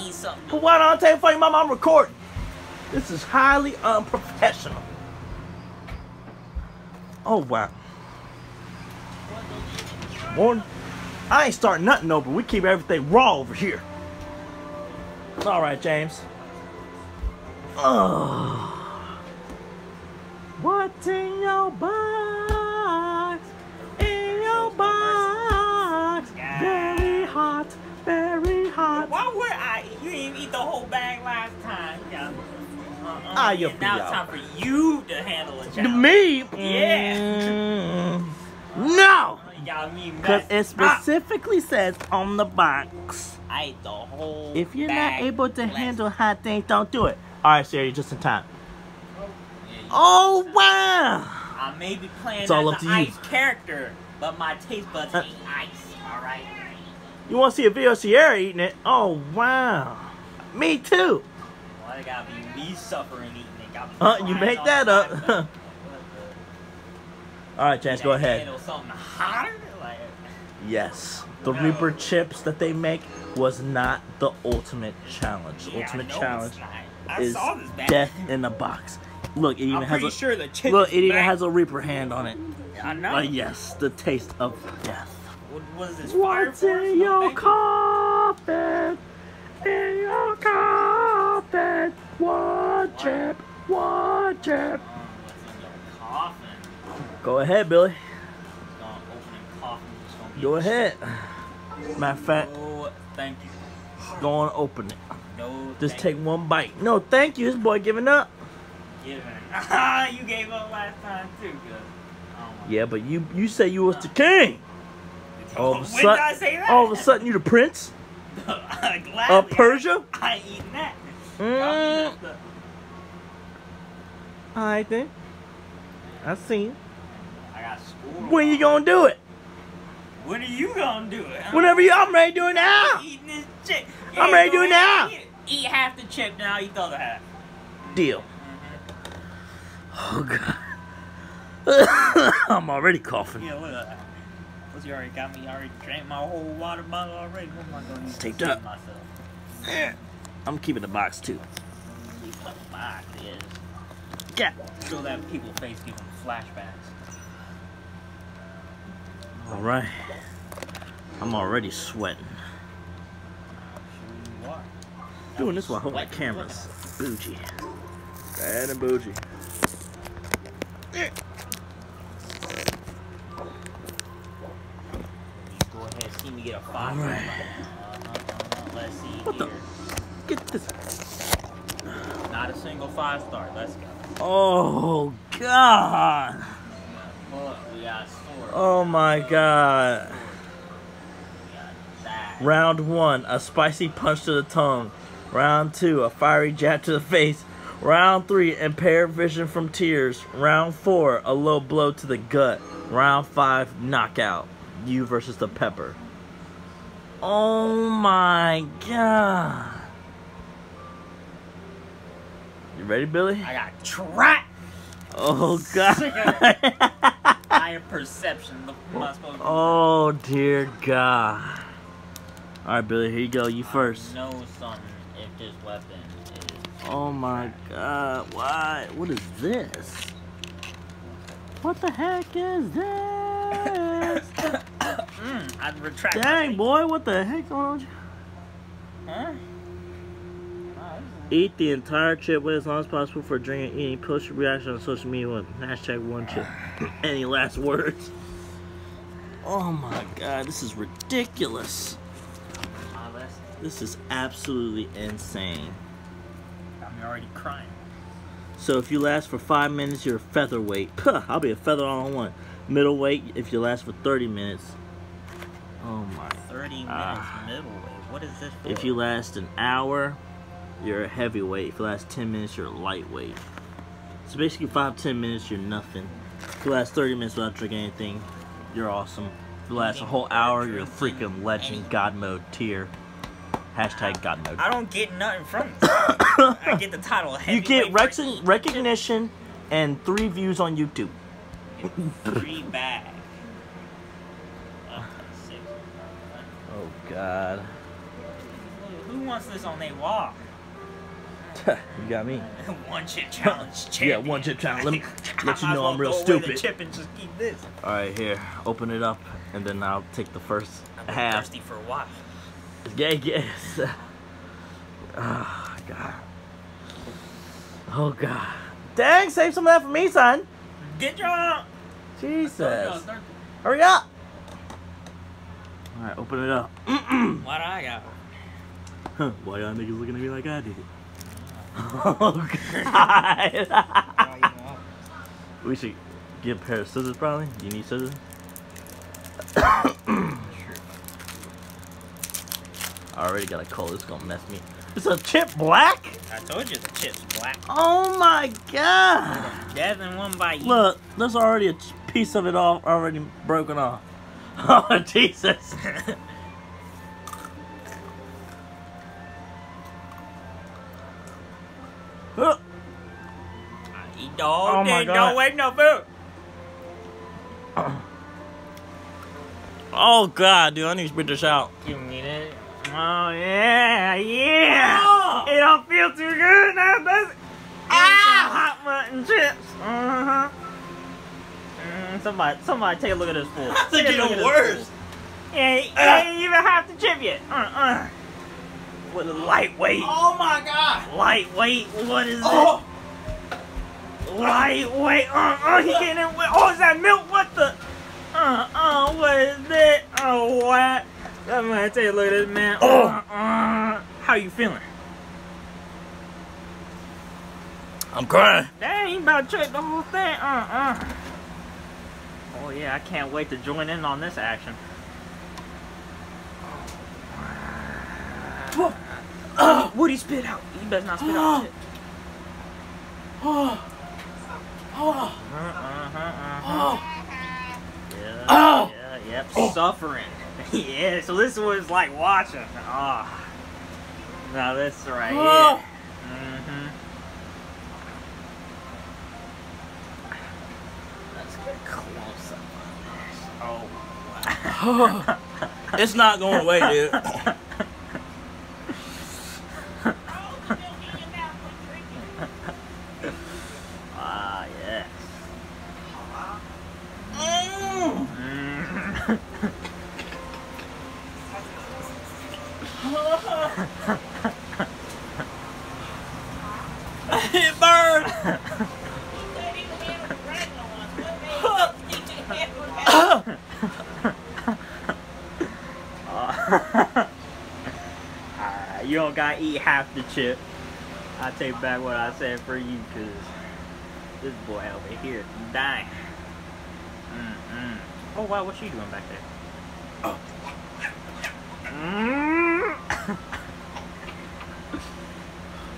eat something. Put water on the table for your mama. I'm recording. This is highly unprofessional. Oh wow. Morning. I ain't starting nothing but we keep everything raw over here. All right, James. Oh. What's in your box? Whole bag last time. Yeah. Uh-uh. Ah, you Yeah, now it's time for you to handle a challenge. me? Yeah. Mm, no! You Because it up. specifically says on the box. I ate the whole. If you're not able to handle hot things, don't do it. Alright, Siri, just in time. Yeah, Oh, wow! I may be playing It's all as up an to you. ice character, but my taste buds Uh. ain't ice. All right. You want to see a video of Sierra eating it? Oh, wow. Me too. Gotta be me suffering eating it? Got me Uh, you make that up. the- Alright, Chance, go ahead. Like, Yes. The Reaper chips that they make was not the ultimate challenge. Yeah, ultimate challenge. I is saw this death in a box. Look, it even I'm has a sure look. It even back. has a Reaper hand on it. I know. Uh, yes, the taste of death. What, is this? What's in your coffin? Gonna open and coffin. It's gonna Go ahead. Matter of fact, No, thank you. go on, open it. No, Just thank take one bite. No, thank you. This boy giving up. you. Give it. Ah, you gave up last time too. Good. Oh Yeah, but you you say you was the king. All of a sudden, did I say that? all of a sudden you the prince Gladly, of Persia. I ain't eating that. Mm. All right then. I seen. I got school. When you gonna do it? When are you gonna do it? huh? Whenever you, I'm ready to do it now. Eating this chip. I'm ready to do it now. Eat, eat half the chip, now. Eat the other half. Deal. Oh god. I'm already coughing. Yeah, look at that. Plus, you already got me. I already drank my whole water bottle already. What am I gonna do? To up. myself? I'm keeping the box too. Keep the box is. Yeah. Show that people face give them flashbacks. All right. I'm already sweating. Sure. Doing this while holding the cameras. Bougie. Bad and bougie. You go ahead, see me get a five. All right. Uh, uh, uh, let's see What the- Get this. Not a single five star. Let's go. Oh god. Look, we got sword. Oh my god. We got that. Round one, a spicy punch to the tongue. Round two, a fiery jab to the face. Round three, impaired vision from tears. Round four, a low blow to the gut. Round five, knockout. You versus the pepper. Oh my god. You ready, Billy? I got trapped. Oh god. Perception. Am I to do? oh dear god. Alright, Billy, here you go. You first. know something if this weapon is. Oh my god, why? What is this? What the heck is this? mm, I'd retract. Dang, boy, what the heck going on? Huh? This Eat the entire chip with as long as possible for drinking and eating. Post your reaction on social media with hashtag one chip. Any last words? Oh my god, this is ridiculous. is my lesson. This is absolutely insane. Got me already crying. So if you last for five minutes, you're a featherweight. Puh, I'll be a feather on one. Middleweight if you last for 30 minutes. Oh my. 30 minutes Ah. middleweight. What is this for? If you last an hour, you're a heavyweight. For you last 10 minutes, you're a lightweight. So basically, 5 10 minutes, you're nothing. If you last 30 minutes without drinking anything, you're awesome. If you last a whole hour, you're a freaking legend, God mode tier. Hashtag God mode. I don't get nothing from this. I get the title. You get rec- recognition and three views on YouTube. Free bag. Oh God. Who wants this on their wall. you got me. one chip challenge. Yeah, one chip challenge. Let me let you know I'm real throw away the stupid. chip and just keep this. All right, here, open it up, and then I'll take the first I've been half. thirsty for a while. Yeah, yes. Oh ah, God. Oh God. Dang, save some of that for me, son. Get your. Jesus. Hurry up. All right, open it up. What I got? Huh, Why y'all niggas looking at me like I did? Oh God. we should get a pair of scissors, probably. You need scissors. I already got a cold. It's gonna mess me. It's a chip black. I told you the chip's black. Oh my God. Devin one by you. Look, there's already a piece of it off already broken off. Oh Jesus! Huh. Eat the whole Oh my. God. Don't wait no food. Oh God, dude, I need to spit this out. You need it. Oh yeah, yeah. It don't feel too good now, does it? Ah! Hot mutton chips. Uh huh. Mm, somebody, somebody, take a look at this fool. It's Take a look getting at this worse. fool. Yeah, he ain't even half the chip yet. Uh uh. With a lightweight, Oh my God! lightweight. What is Oh, it? Lightweight. Uh uh. He getting it. With, oh, is that milk? What the? Uh uh. What is that? Oh what? I'm gonna take a look at this man. Oh. Uh uh. How you feeling? I'm crying. Dang, he about to check the whole thing. Uh uh. Oh yeah, I can't wait to join in on this action. What he spit out? He better not spit out shit. Oh, oh, oh. Yeah, Oh. yeah, yep. Suffering. yeah, so this was like watching. Ah. Now this right Oh. here. Mm-hmm. Let's get close up on this. Oh. It's not going away, dude. Ah, yes. Mm. Mm. It burned. You don't gotta eat half the chip. I take back what I said for you, cause this boy over here dying. Mm-mm. Oh wow, what's she doing back there? Mm.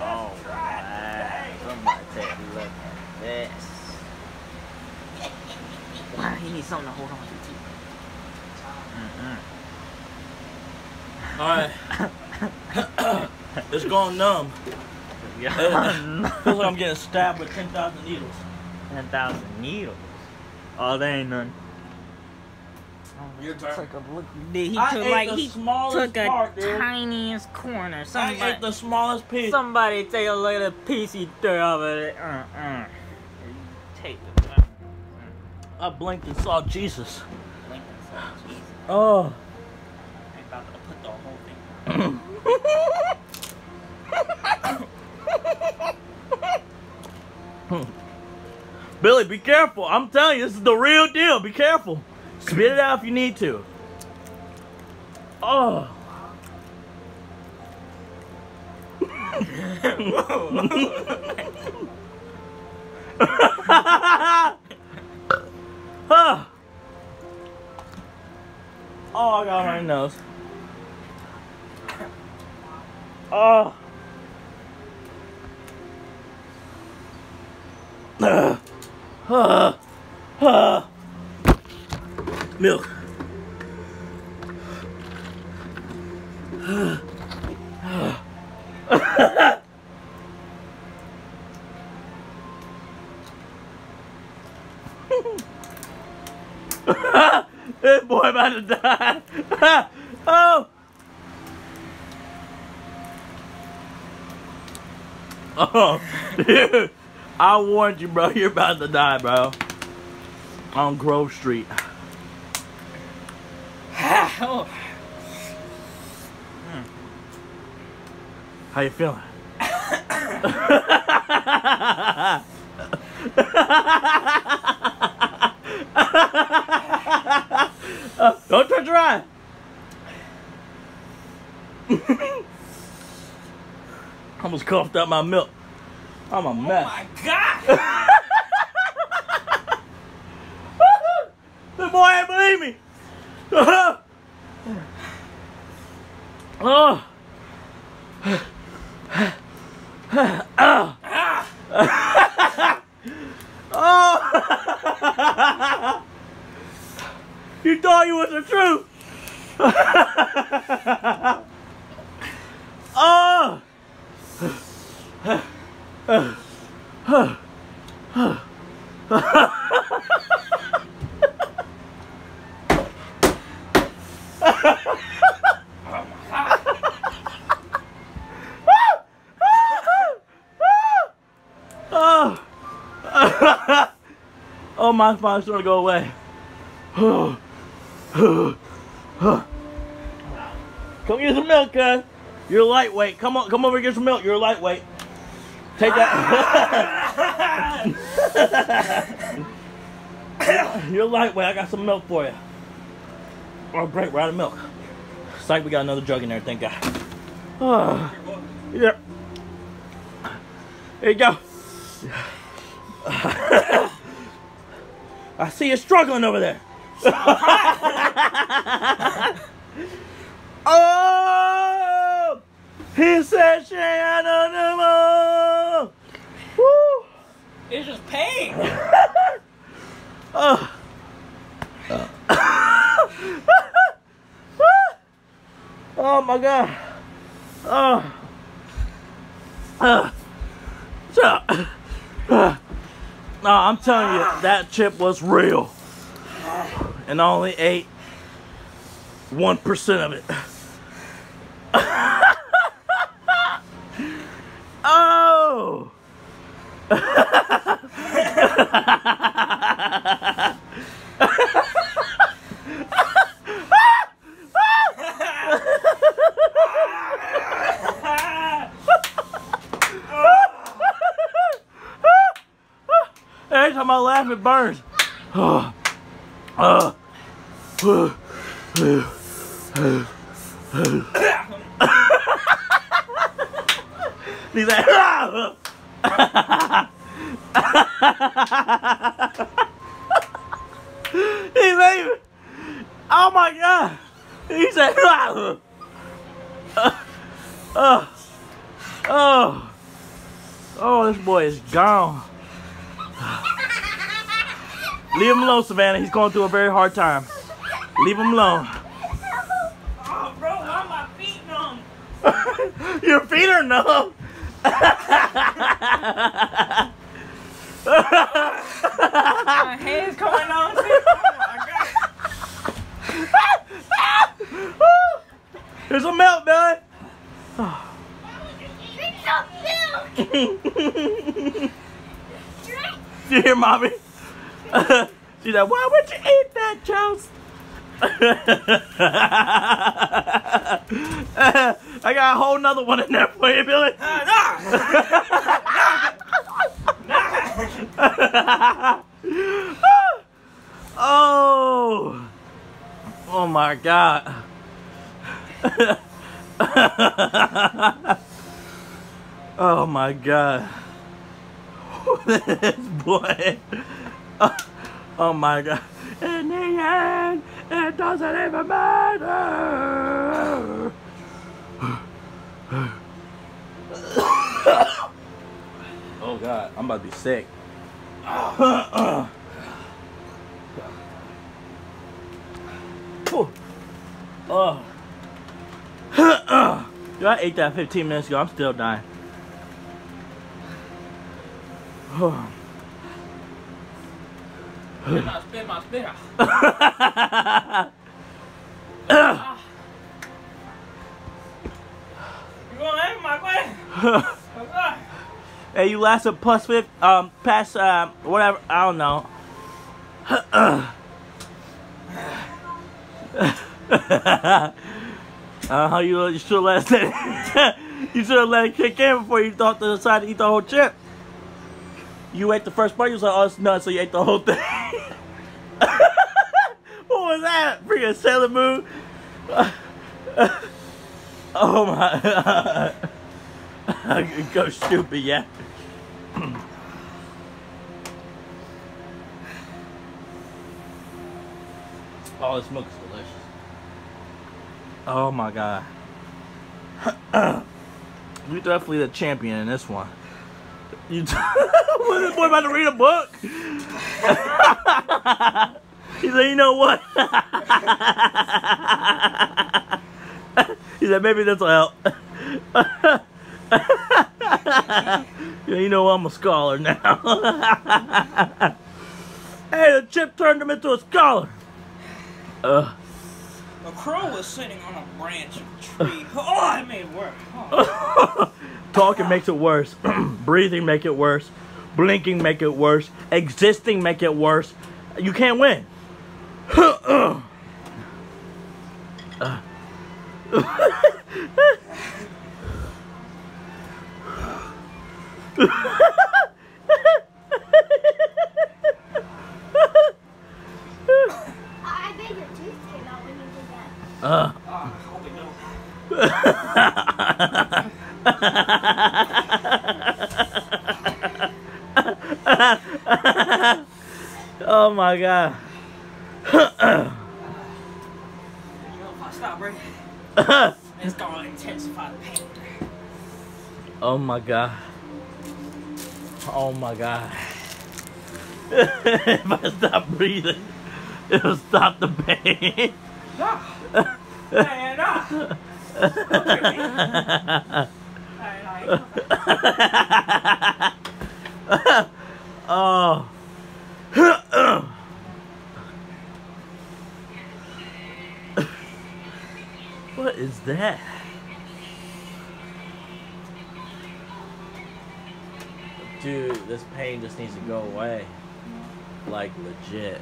oh wow, somebody take a look at this. Wow, he needs something to hold on right. it's going numb. Yeah. Feels like I'm getting stabbed with 10,000 needles. Ten thousand needles. Oh, they ain't none. Your turn. Took a look. He I took ate like the he smallest took a part, dude. tiniest corner. I ate the smallest piece. somebody take a look at the piece he threw off of it. Uh, uh. Take it. Uh, I blinked and saw Jesus. Lincoln said, "Jesus, Oh. I ain't about to put the whole thing." Billy, be careful. I'm telling you, this is the real deal. Be careful. Spit it out if you need to. Oh. Ah. oh, I got my nose. Oh. Ah. Ah. Ah. Milk. Boy about to die. oh. Oh, dude. I warned you, bro. You're about to die, bro. On Grove Street. oh. How you feeling? Don't touch your eye. Almost coughed up my milk. I'm a oh mess. my god! the boy ain't believe me. oh. Ah. oh. oh. You thought you was the truth. oh. oh. oh, my spine's to go away. Oh, Come get some milk, cuz. You're lightweight. Come on, come over and get some milk. You're lightweight. Take that. You're lightweight. I got some milk for you. Oh, great. We're out of milk. It's like we got another jug in there. Thank God. Oh, yeah. There you go. I see you struggling over there. oh! He said she had no more. Woo! It's just pain. Oh. oh my god. Oh. Uh. So, uh. No, I'm telling you, that chip was real. And I only ate 1% of it. oh! Every time I laugh, it burns. Oh. Uh. He's like, He's like, oh my god. He said, oh, oh, oh, oh, this boy is gone. Leave him alone, Savannah. He's going through a very hard time. Leave him alone. Oh, bro, why my feet numb? Your feet are numb. My head's coming on too. Oh my god. Here's some milk, Billy. Drink some milk! You hear mommy? She's like, why would you eat that, Charles? I got a whole nother one in there for you, Billy. Uh, oh, oh my God. oh my God. this boy. Oh, my God. In the end, it doesn't even matter. God, I'm about to be sick. oh. Dude, I ate that 15 minutes ago. I'm still dying. Spit my spit my spit out. Ah. You gonna have my way? Hey, you lasted plus fifth, um, past, uh, whatever, I don't know. uh, how you, you should have let that, you should have let it kick in before you thought to decide to eat the whole chip. You ate the first part, you was like, oh, it's nuts, so you ate the whole thing. what was that? Freaking Sailor Moon? oh my. Go stupid, yeah. Oh, this milk is delicious. Oh my god. You're definitely the champion in this one. You what this boy about to read a book? he said, you know what? he said, maybe this will help. you know I'm a scholar now. hey, the chip turned him into a scholar. Uh. A crow was sitting on a branch of a tree. Oh, made it worse. Oh. Talking makes it worse. Breathing make it worse. Blinking make it worse. Existing make it worse. You can't win. uh. I bet your tooth came out when you did that. Uh. Oh, I hope it don't. oh my god. You know, if I stop breathing, it's gonna intensify the pain. oh my god. Oh my god. if I stop breathing, it'll stop the pain. Oh. what is that? Dude, this pain just needs to go away. Like legit.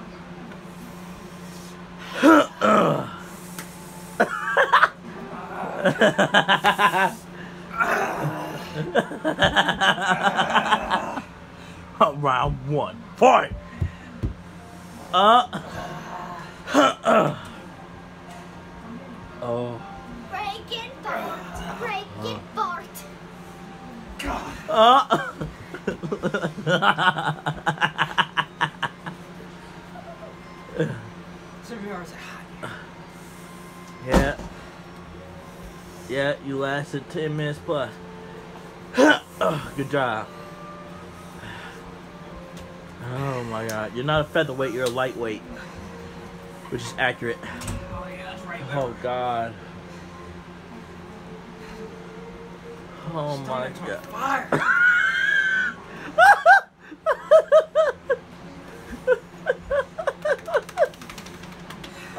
Round one. Fight! Uh. oh. Breaking Bart. Breaking Bart. God. Uh. Some yards hot. yeah. Yeah, you lasted 10 minutes plus. Good job. Oh my god. You're not a featherweight, you're a lightweight. Which is accurate. Oh, yeah, right. Oh god. Oh my god.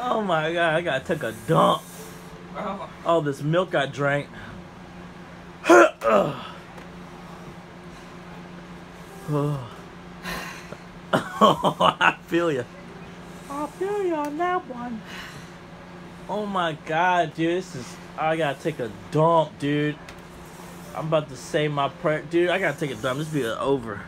Oh my god, I gotta take a dump. Oh, All this milk I drank. Oh. I feel you. I feel you on that one. Oh my god, dude, this is. I gotta take a dump, dude. I'm about to say my prayer, dude. I gotta take a dump. This video over.